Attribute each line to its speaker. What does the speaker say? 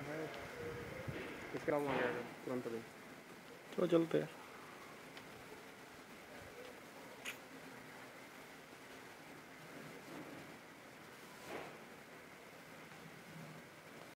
Speaker 1: है इसके अलावा आ तुरंत अभी
Speaker 2: चलो चलते हैं